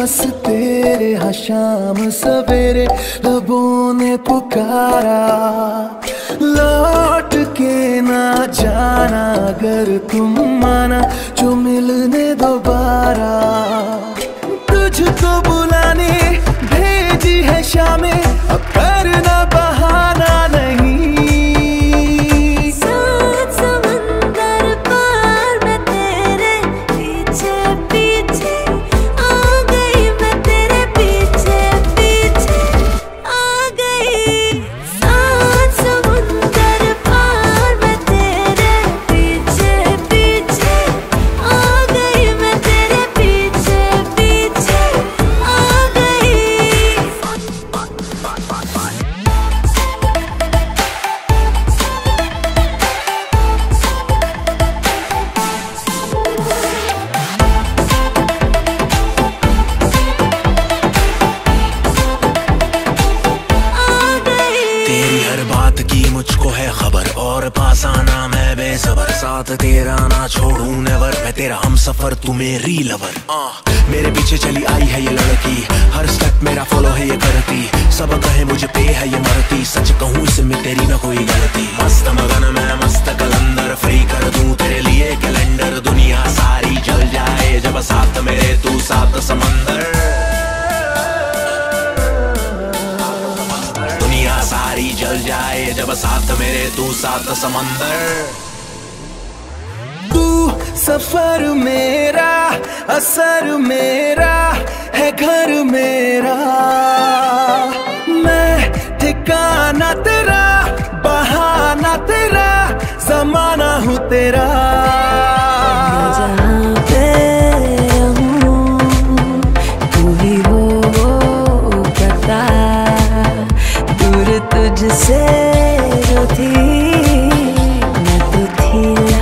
बस तेरे हाँ शाम सवेरे लबों ने पुकारा। लौट के ना जाना, अगर तुम माना, जो मिलने दोबारा। तुझको बुलाने भेजी है शामें पास आना मैं बेसबर। साथ तेरा ना छोड़ू नेवर मैं तेरा हम सफ़र तू मेरी लवर आ, मेरे पीछे चली आई है ये लड़की। हर स्टेप मेरा फॉलो है ये करती। सब कहे मुझे पे है ये मरती। सच कहूँ इसमें तेरी ना कोई गलती। साथ मेरे तू साथ समंदर। तू सफ़र मेरा असर मेरा है घर मेरा। मैं ठिकाना तेरा बहाना तेरा जमाना हूँ तेरा। हूँ तू ही हो तुझसे तो